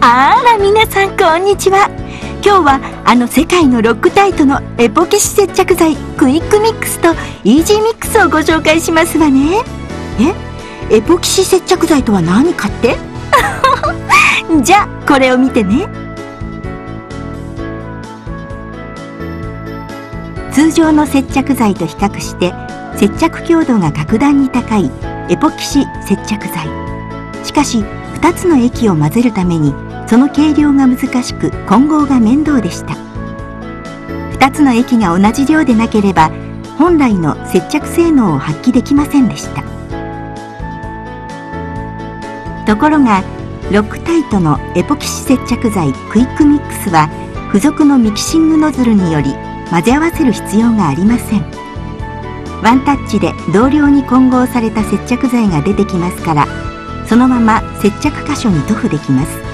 あら皆さんこんにちは。今日はあの世界のロックタイトのエポキシ接着剤クイックミックスとイージーミックスをご紹介しますわね。え？エポキシ接着剤とは何かって？じゃあこれを見てね。通常の接着剤と比較して接着強度が格段に高いエポキシ接着剤。しかし2つの液を混ぜるためにその計量が難しく混合が面倒でした。2つの液が同じ量でなければ本来の接着性能を発揮できませんでした。ところがロックタイトのエポキシ接着剤クイックミックスは付属のミキシングノズルにより混ぜ合わせる必要がありません。ワンタッチで同量に混合された接着剤が出てきますからそのまま接着箇所に塗布できます。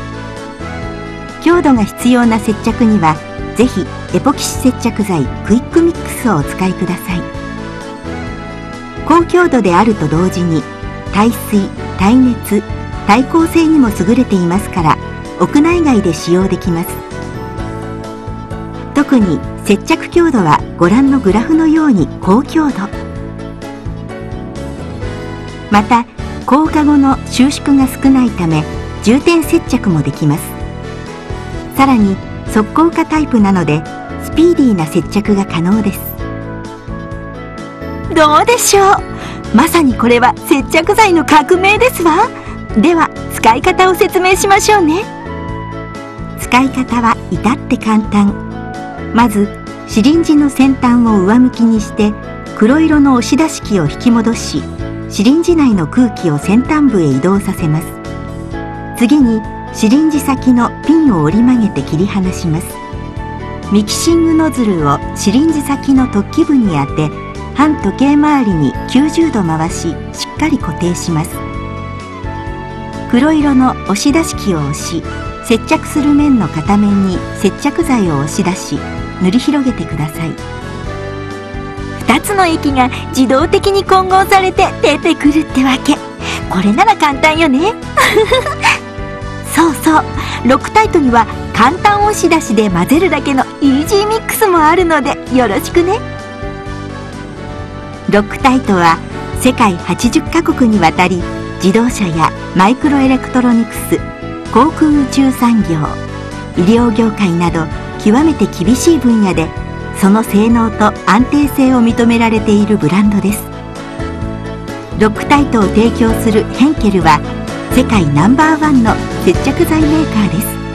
強度が必要な接着にはぜひエポキシ接着剤クイックミックスをお使いください。高強度であると同時に耐水耐熱耐光性にも優れていますから屋内外で使用できます。特に接着強度はご覧のグラフのように高強度。また硬化後の収縮が少ないため重点接着もできます。さらに速攻化タイプなのでスピーディーな接着が可能です。どうでしょう？まさにこれは接着剤の革命ですわ。では使い方を説明しましょうね。使い方は至って簡単。まずシリンジの先端を上向きにして黒色の押し出し器を引き戻しシリンジ内の空気を先端部へ移動させます。次にシリンジ先のピンを折り曲げて切り離します。ミキシングノズルをシリンジ先の突起部に当て反時計回りに90度回ししっかり固定します。黒色の押し出し器を押し接着する面の片面に接着剤を押し出し塗り広げてください。2つの液が自動的に混合されて出てくるってわけ。これなら簡単よね。そう。そうロックタイトには簡単押し出しで混ぜるだけのイージーミックスもあるのでよろしくね。ロックタイトは世界80カ国にわたり自動車やマイクロエレクトロニクス航空宇宙産業医療業界など極めて厳しい分野でその性能と安定性を認められているブランドです。ロックタイトを提供するヘンケルは世界ナンバーワンの接着剤メーカーです。